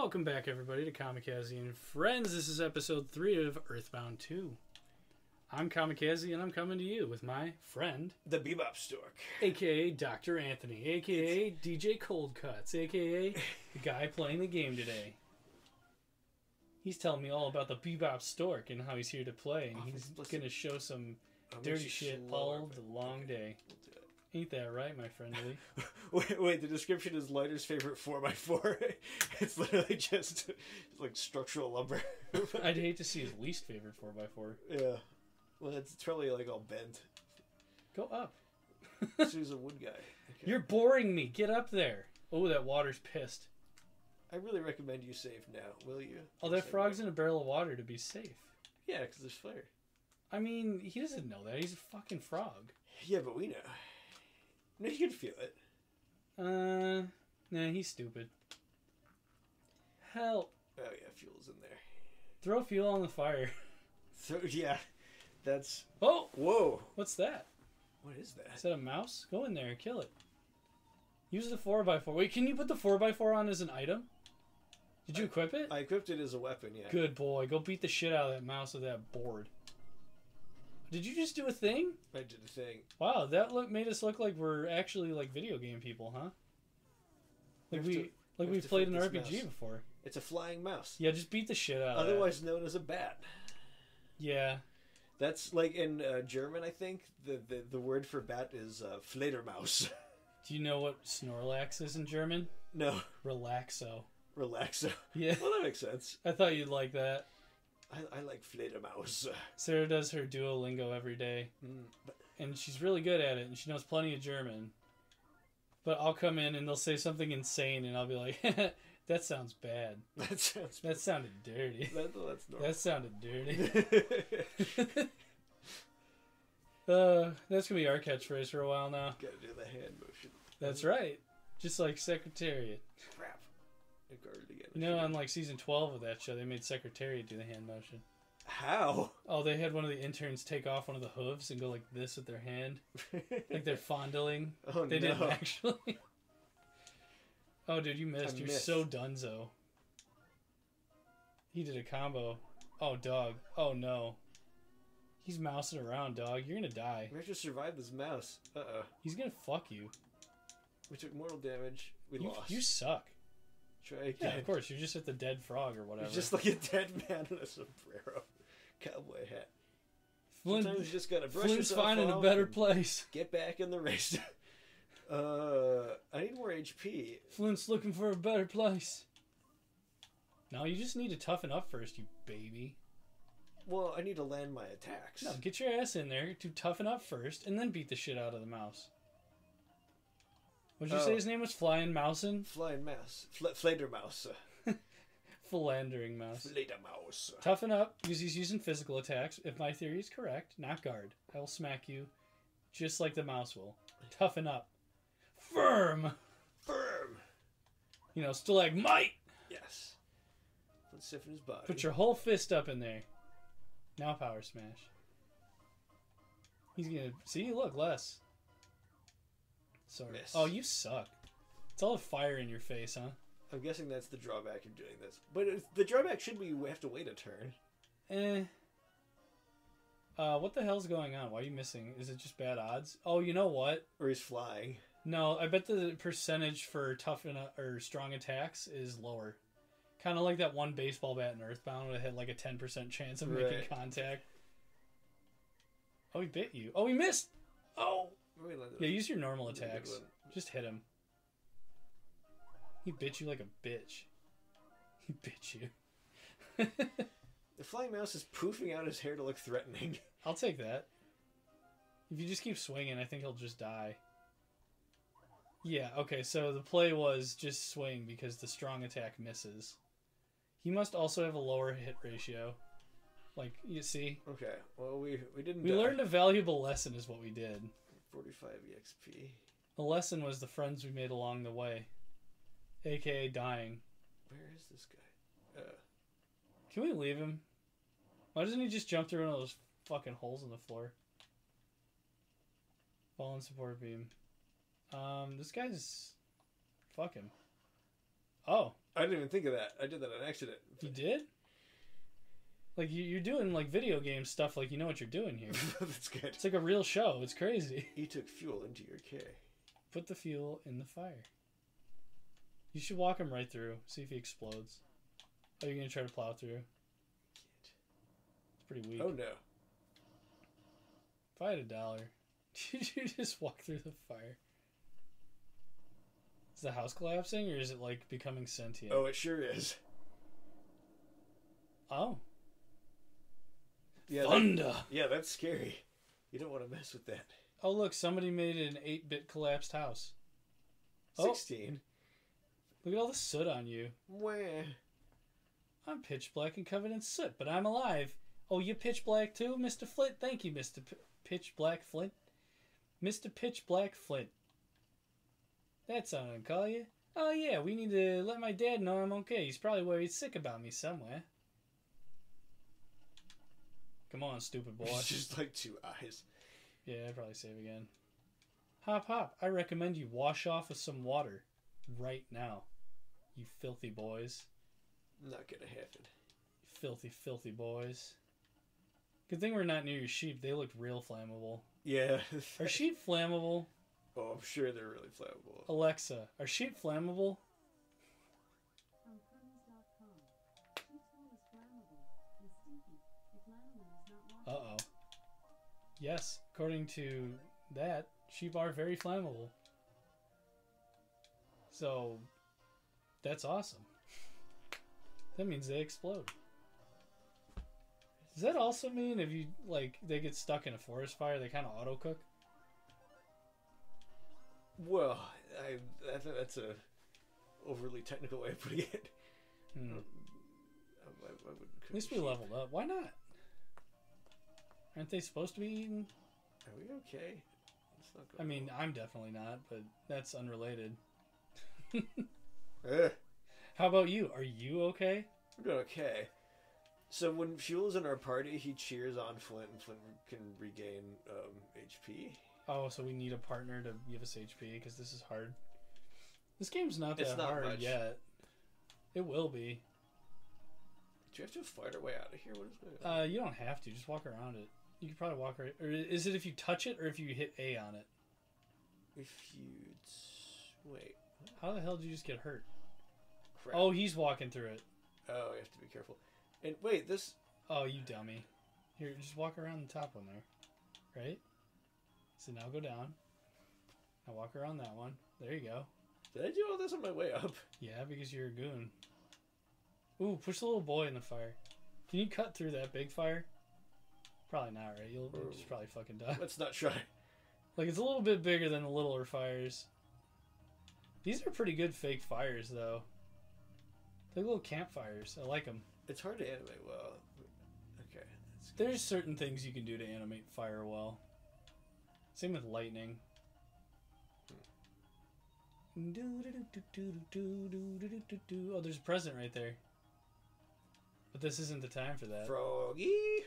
Welcome back, everybody, to Kahmakazi and Friends. This is episode three of Earthbound 2. I'm Kahmakazi, and I'm coming to you with my friend, The Bebop Stork. aka Dr. Anthony, aka DJ Cold Cuts, aka the guy playing the game today. He's telling me all about the Bebop Stork and how he's here to play, and Oh, he's gonna show some How dirty shit all the long day. We'll. Ain't that right, my friend Lee? Wait, wait, the description is Lighter's favorite 4x4. it's literally just like structural lumber. I'd hate to see his least favorite 4x4. yeah. Well, it's, it's probably like all bent. Go up. She's a wood guy. Okay. You're boring me. Get up there. Oh, that water's pissed. I really recommend you save now, will you? Oh, that frog's now. in a barrel of water to be safe. Yeah, because there's fire. I mean, he doesn't know that. He's a fucking frog. Yeah, but we know. No, you could feel it. Uh, nah, he's stupid. Help. Oh, yeah, fuel's in there. Throw fuel on the fire. So, yeah, that's. Oh, Whoa! what's that? What is that? Is that a mouse? Go in there and kill it. Use the 4x4. Wait, can you put the 4x4 on as an item? Did you equip it? I equipped it as a weapon, yeah. Good boy. Go beat the shit out of that mouse with that board. Did you just do a thing? I did a thing. Wow, that look made us look like we're actually like video game people, huh? Like we to- like we have played an RPG mouse. before. It's a flying mouse. Yeah, just beat the shit out of. Otherwise known as a bat. Yeah. That's like in uh, German, I think. The, the the word for bat is uh, Fledermaus. Do you know what Snorlax is in German? no, Relaxo. relaxo. Yeah. Well, that makes sense. I thought you'd like that. I, I like Fledermaus. Sarah does her Duolingo every day, Mm, but and she's really good at it, and she knows plenty of German. But I'll come in and they'll say something insane, and I'll be like, "That sounds bad. that sounds. That sounded dirty. That, that's normal. That sounded dirty." uh, that's gonna be our catchphrase for a while now. Gotta do the hand motion. That's right. Just like Secretariat. Crap. I guarded again. You know, on like season 12 of that show, they made Secretariat do the hand motion. How? Oh, they had one of the interns take off one of the hooves and go like this with their hand. Like they're fondling. oh They no. didn't actually. Oh, dude, you missed. I You're missed. so dunzo. He did a combo. Oh, dog. Oh, no. He's mousing around, dog. You're gonna die. We have to survive this mouse. Uh oh. He's gonna fuck you. We took mortal damage. We You, lost. you suck. Try Yeah, of course. You're just at the dead frog or whatever. You're just like a dead man in a sombrero, cowboy hat. Flynn, Sometimes you just gotta brush Flynn's yourself finding a better place. Get back in the race. uh, I need more HP. Flint's looking for a better place. No, you just need to toughen up first, you baby. Well, I need to land my attacks. No, get your ass in there to toughen up first, and then beat the shit out of the mouse. What'd you say Oh. his name was? Flying Mousin? Flying mouse. Fl- Fledermaus. Philandering mouse. Fledermaus. Toughen up, because he's using physical attacks. If my theory is correct, not guard. I will smack you, just like the mouse will. Toughen up. Firm! Firm. You know, stalagmite! Yes. Let's stiffen his body. Put your whole fist up in there. Now power smash. He's gonna see. Look, less. Sorry. Miss. Oh, you suck. It's all the fire in your face, huh? I'm guessing that's the drawback of doing this. But the drawback should be we have to wait a turn. Eh. Uh, what the hell's going on? Why are you missing? Is it just bad odds? Oh, you know what? Or he's flying. No, I bet the percentage for tough and, or strong attacks is lower. Kind of like that one baseball bat in Earthbound that had like a ten percent chance of making contact. Oh, he bit you. Oh, he missed. Oh. Yeah, use your normal let me do attacks. Just hit him. He bit you like a bitch. He bit you. The flying mouse is poofing out his hair to look threatening. I'll take that. If you just keep swinging, I think he'll just die. Yeah, okay, so the play was just swing because the strong attack misses. He must also have a lower hit ratio. Like, you see? Okay, well, we, we didn't We die. learned a valuable lesson, is what we did. 45 EXP. The lesson was the friends we made along the way, aka dying. Where is this guy? Uh, Can we leave him? Why doesn't he just jump through one of those fucking holes in the floor? Fallen support beam. Um, this guy's. Fuck him. Oh, I didn't even think of that. I did that on accident. you did? Like you, you're doing like video game stuff. Like you know what you're doing here. That's good. It's like a real show. It's crazy. You took fuel into your K. Put the fuel in the fire. You should walk him right through. See if he explodes. Are you gonna try to plow through? It's pretty weak. Oh no. If I had a dollar, did you just walk through the fire? Is the house collapsing or is it like becoming sentient? Oh, it sure is. Oh. Yeah. that- yeah, that's scary. You don't want to mess with that. Oh look, somebody made an eight bit collapsed house. Oh. Sixteen. Look at all the soot on you. Where? I'm pitch black and covered in soot, but I'm alive. Oh, you pitch black too, Mr. Flint? Thank you, Mr. P- pitch Black Flint. Mr. Pitch Black Flint. That's what I'm call you. Oh yeah, we need to let my dad know I'm okay. He's probably worried sick about me somewhere. Come on, stupid boy. It's just like two eyes. Yeah, I'd probably save again. Hop, hop. I recommend you wash off with some water right now. You filthy boys. Not gonna happen. Filthy, filthy boys. Good thing we're not near your sheep. They look real flammable. Yeah. Are sheep flammable? oh, I'm sure they're really flammable. Alexa, are sheep flammable? Yes, according to that, sheep are very flammable. So, that's awesome. That means they explode. Does that also mean if you, like, they get stuck in a forest fire, they kind of auto cook? Well, I, I think that's a overly technical way of putting it. Hmm. I, I, I wouldn't cook At least we leveled up. Why not? Aren't they supposed to be eaten? Are we okay? Let's not go I mean, I'm definitely not, but that's unrelated. Ugh, How about you? Are you okay? I'm doing okay. So when Fuel's in our party, he cheers on Flint, and Flint can regain um, HP. Oh, so we need a partner to give us HP because this is hard. This game's not that not hard much. yet. It will be. Do you have to fight our way out of here? What is going on? Uh, you don't have to. Just walk around it. You could probably walk right. Or is it if you touch it or if you hit A on it? if you wait, How the hell did you just get hurt? crap. Oh, he's walking through it. oh, you have to be careful. And wait, this Oh, you dummy. Here, just walk around the top one there. Right? So now go down. Now walk around that one. There you go. did I do all this on my way up? Yeah, because you're a goon. Ooh, push the little boy in the fire. Can you cut through that big fire? Probably not, right? You'll, you'll just probably fucking die. Let's not try. Like, it's a little bit bigger than the littler fires. These are pretty good fake fires, though. They're little campfires. I like them. It's hard to animate well. Okay. There's certain things you can do to animate fire well. Same with lightning. Hmm. Oh, there's a present right there. But this isn't the time for that. Froggy.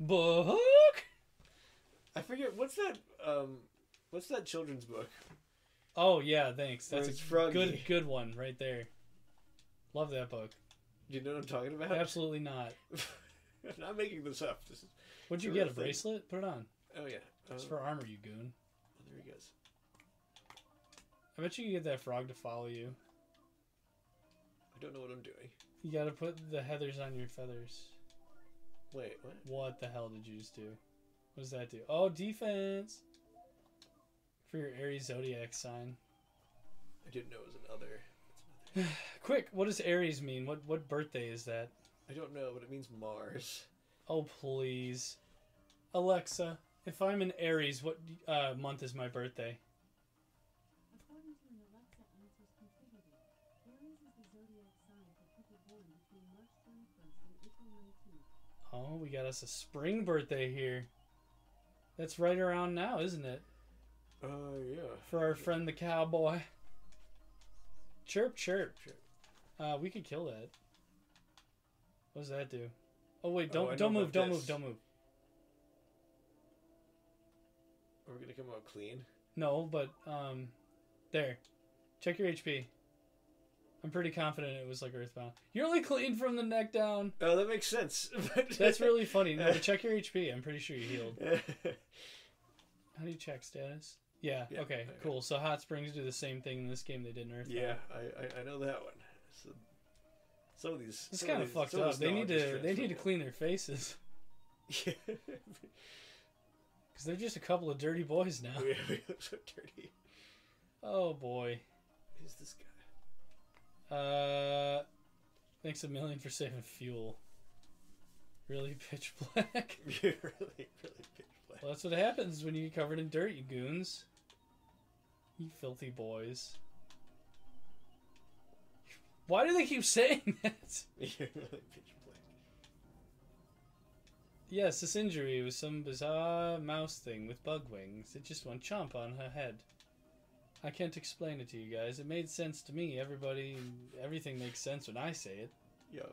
Book. I forget what's that. Um, what's that children's book? Oh yeah, thanks. That's a Froggy. good good one right there. Love that book. Do you know what I'm talking about? Absolutely not. I'm not making this up. This is. What'd you get? A thing. bracelet? Put it on. Oh yeah. It's Uh, for armor, you goon. there he goes. I bet you can get that frog to follow you. I don't know what I'm doing. You gotta put the heathers on your feathers. Wait, what? What the hell did you just do? What does that do? Oh, defense! For your Aries zodiac sign. I didn't know it was an other. It's another. Quick, what does Aries mean? What what birthday is that? I don't know, but it means Mars. Oh, please. Alexa, if I'm an Aries, what uh, month is my birthday? Oh, we got us a spring birthday here. That's right around now, isn't it? Oh yeah. For our friend the cowboy. Chirp, chirp. Chirp. Uh, we could kill that. What does that do? Oh wait, Oh, don't know don't move, don't this. move, don't move. Are we gonna come out clean? No, but um, there. Check your HP. I'm pretty confident it was like Earthbound. You're only clean from the neck down. Oh, that makes sense. That's really funny. No, check your HP, I'm pretty sure you healed. How do you check status? Yeah, Yeah, okay, cool. So Hot Springs do the same thing in this game they did in Earthbound. yeah, I, I I know that one. So, some of these. It's kind of fucked up. They need to they need to clean their faces Yeah. because they're just a couple of dirty boys now. we, we look so dirty. Oh boy. Who's this guy? Uh, thanks a million for saving Fuel. Really pitch black. really, really pitch black. Well, that's what happens when you get covered in dirt, you goons. You filthy boys. Why do they keep saying that? really pitch black. Yes, this injury was some bizarre mouse thing with bug wings. It just went chomp on her head. I can't explain it to you guys. It made sense to me. Everybody, everything makes sense when I say it. Yo,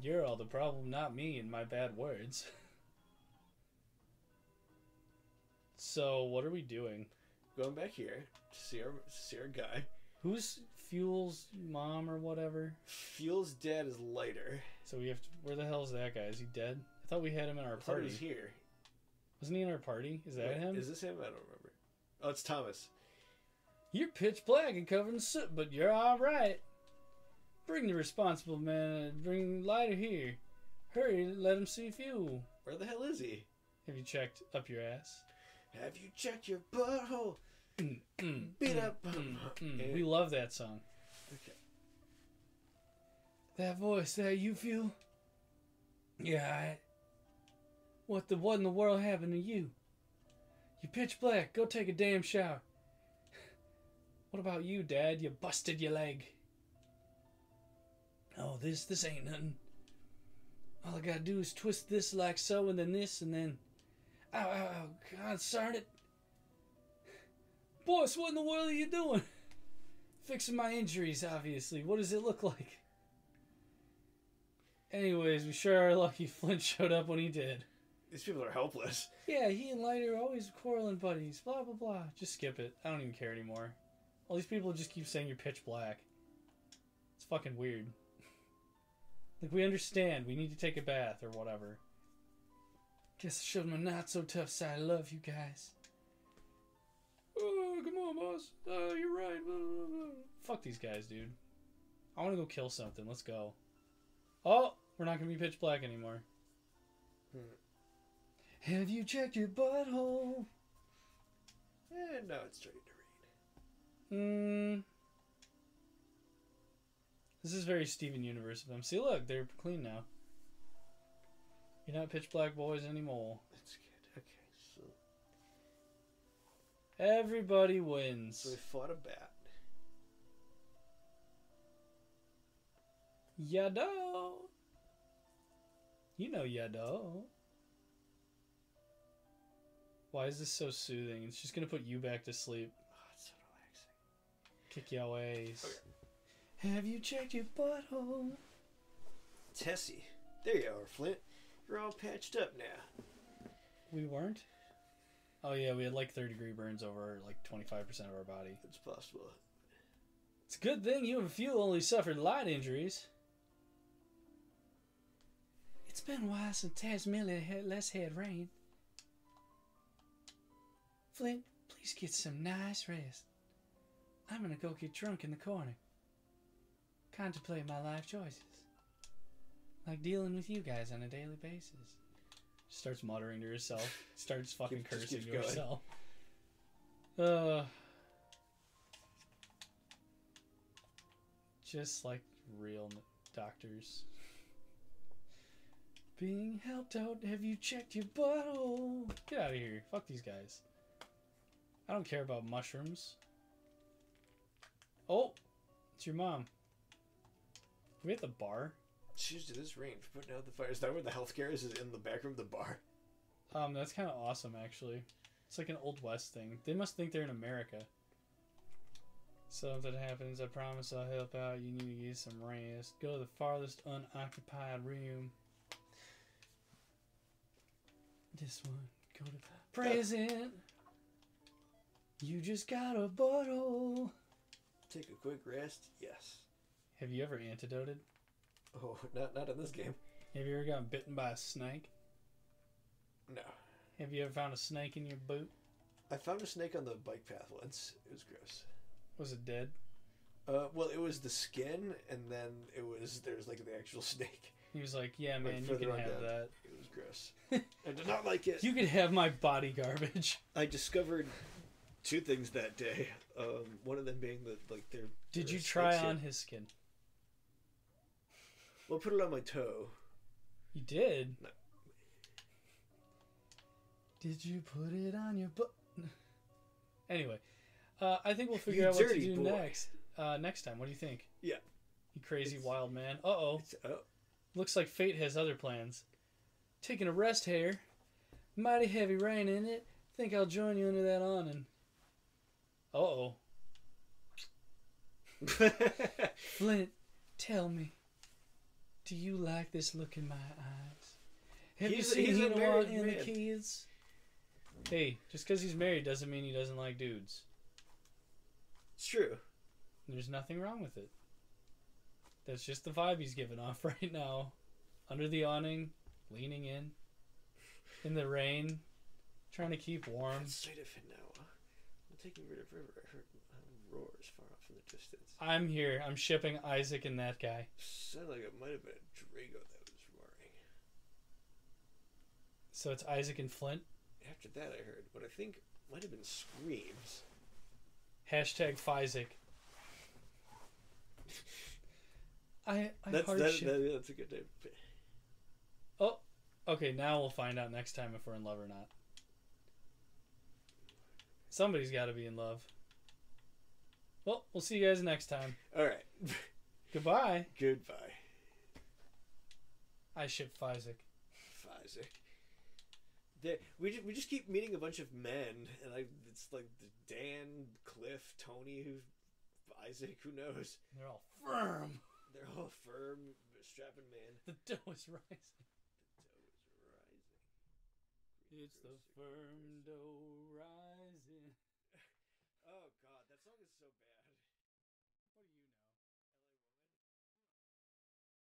You're all the problem, not me and my bad words. so, what are we doing? going back here to see our see our guy. Who's Fuel's mom or whatever? Fuel's dad is Lighter. So we have to. Where the hell is that guy? Is he dead? I thought we had him in our I he party. was here. Wasn't he in our party? Is that Wait, him? Is this him? I don't remember. Oh, it's Thomas. You're pitch black and covered in soot, but you're all right. Bring the responsible man. Bring Lighter here. Hurry, let him see Fuel. Where the hell is he? Have you checked up your ass? Have you checked your butthole? Mm, mm, Beat mm, up. mm, mm. We love that song. Okay. That voice, that you feel? Yeah, I... What the what in the world happened to you? You pitch black. Go take a damn shower. What about you, Dad? You busted your leg. Oh, this this ain't nothing. All I gotta do is twist this like so, and then this, and then. Ow, ow, ow! God, darn it! Boss, what in the world are you doing? Fixing my injuries, obviously. What does it look like? Anyways, we sure are lucky Flint showed up when he did. These people are helpless. Yeah, he and Lighter are always quarreling buddies, blah blah blah. Just skip it. I don't even care anymore. All these people just keep saying you're pitch black. It's fucking weird. like, we understand. We need to take a bath or whatever. Guess I showed my not so tough side. I love you guys. Oh, come on, boss. Oh, you're right. Blah, blah, blah. Fuck these guys, dude. I want to go kill something. Let's go. Oh, we're not going to be pitch black anymore. Hmm. Have you checked your butthole? And now it's starting to rain. Hmm. This is very Steven Universe of them. See, look, they're clean now. You're not pitch black boys anymore. That's good. Okay, so, Everybody so wins. we fought a bat. Yado. You know Yado. Why is this so soothing? It's just gonna put you back to sleep. Oh, it's so relaxing. Kick your ass. Have you checked your butthole? Tessie, there you are, Flint. You're all patched up now. We weren't? Oh yeah, we had like third degree burns over like 25% of our body. It's possible. It's a good thing you and Fuel only suffered light injuries. It's been a while since Tazmily had less had rain. Flint, please get some nice rest. I'm gonna go get drunk in the corner. Contemplate my life choices. Like dealing with you guys on a daily basis. Starts muttering to herself. Starts fucking Keep- cursing to herself. Uh, just like real doctors. Being helped out. Have you checked your butthole? Get out of here. Fuck these guys. I don't care about mushrooms. Oh, it's your mom. Are we at the bar? She's to this range, putting out the fire. Is that where the healthcare is? Is in the back room of the bar? Um, that's kind of awesome, actually. It's like an old west thing. They must think they're in America. Something happens, I promise I'll help out. You need to get some rest. Go to the farthest unoccupied room. This one. Go to the present. You just got a butthole. take a quick rest. Yes. Have you ever antidoted? Oh, not not in this game. Have you ever gotten bitten by a snake? No. Have you ever found a snake in your boot? I found a snake on the bike path once. It was gross. Was it dead? Uh, well, it was the skin, and then it was there's like the actual snake. He was like, "Yeah, Like, man, you further can have down. that. It was gross. I did not like it. You can have my body garbage." I discovered two things that day. Um, one of them being that like there. Did you try on his skin? Well, put it on my toe. You did. No. Did you put it on your butt? Anyway, uh, I think we'll figure You out what to do boy. next. Uh, next time, what do you think? Yeah. You crazy It's- wild man. Uh oh. Oh, Looks like fate has other plans. Taking a rest here. Mighty heavy rain in it. Think I'll join you under that awning. Uh oh. Flint, tell me, do you like this look in my eyes? Have He's- you he's seen a Hinawa married and the man. kids? Hey, just because he's married doesn't mean he doesn't like dudes. it's true. There's nothing wrong with it. That's just the vibe he's giving off right now. Under the awning, leaning in, in the rain, trying to keep warm. That's straight of Hinawa. I'm taking rid of river. I heard roars far off in the distance. I'm here. I'm shipping Isaac and that guy. Sounded like it might have been a Drago that was roaring. So it's Isaac and Flint. After that, I heard what I think might have been screams. Hashtag Physic. I I That's hard that, ship. that- that's a good name. Oh, okay. Now we'll find out next time if we're in love or not. Somebody's got to be in love. Well, we'll see you guys next time. All right. Goodbye. Goodbye, I ship Physic. Isaac. There, we just, we just keep meeting a bunch of men, and I it's like the Dan, Cliff, Tony, who, Isaac, who knows? They're all firm. They're all firm, strapping man. The dough is rising. The toe is rising. It's the firm dough rising.